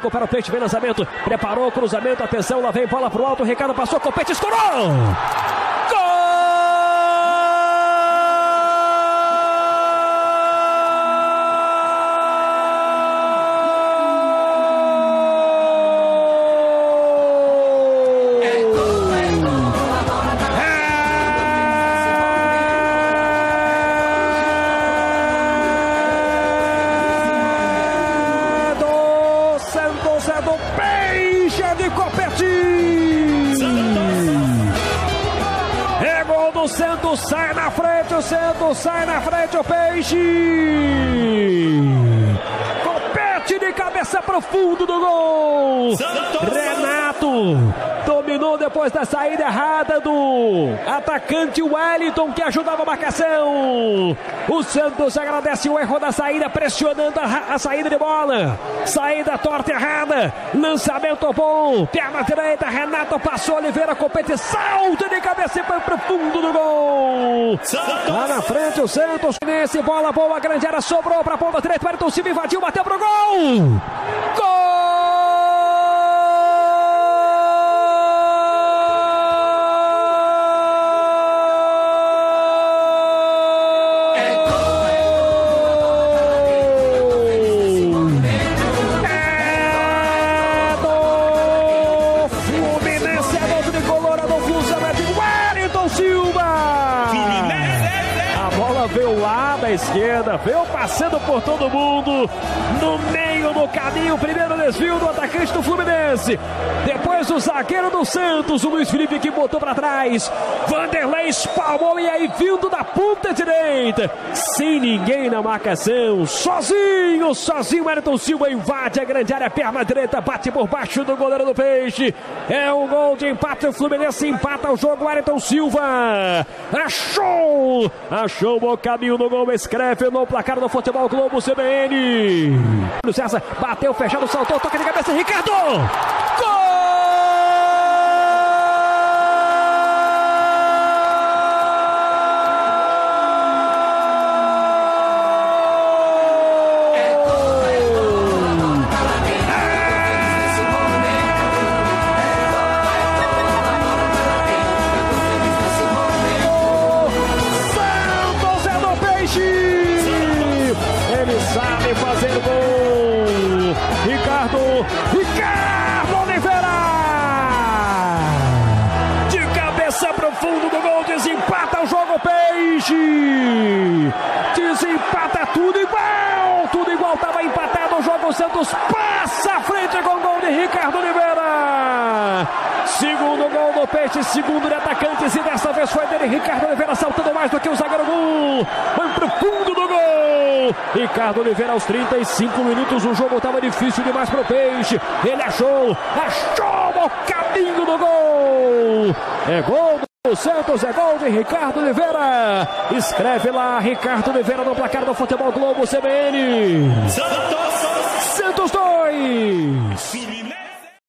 Para o peixe, vem lançamento, preparou o cruzamento, atenção, lá vem bola alto, o Ricardo passou, Copete estourou! Santos do Peixe de Copete. É gol do Santos, sai na frente, o Santos sai na frente, o Peixe. Copete de cabeça pro fundo do gol. Renato dominou depois da saída errada do atacante Wellington que ajudava a marcação. O Santos agradece o erro da saída, pressionando a, a saída de bola. Saída torta errada, lançamento bom, perna direita, Renato passou, Oliveira compete, salto de cabeça para o fundo do gol. Lá na frente o Santos, nesse bola boa, grande área, sobrou para a ponta direita, Ayrton Silva invadiu, bateu pro gol. Gol! Da esquerda, veio passando por todo mundo, no meio do caminho, primeiro desvio do atacante do Fluminense. Depois o zagueiro do Santos, o Luiz Felipe que botou para trás. Vanderlei espalmou e aí vindo da ponta direita, sem ninguém na marcação, sozinho, sozinho, Wellington Silva invade a grande área, perna direita, bate por baixo do goleiro do Peixe. É um gol de empate, o Fluminense empata o jogo, Wellington Silva. Achou! Achou o caminho no gol, escreve no placar do Futebol Globo CBN. Bateu, fechado, saltou, toca de cabeça, Ricardo! Ricardo, Oliveira! De cabeça pro fundo do gol, desempata o jogo Peixe! Desempata tudo igual! Tudo igual, tava empatado o jogo, o Santos passa à frente com o gol de Ricardo Oliveira! Segundo gol do Peixe, segundo de atacantes e dessa vez foi dele, Ricardo Oliveira saltando mais do que o zagueiro gol! Vai pro fundo do Ricardo Oliveira aos 35 minutos, o jogo estava difícil demais pro Peixe, ele achou, achou o caminho do gol! É gol do Santos é gol de Ricardo Oliveira. Escreve lá Ricardo Oliveira no placar do Futebol Globo CBN. Santos 2.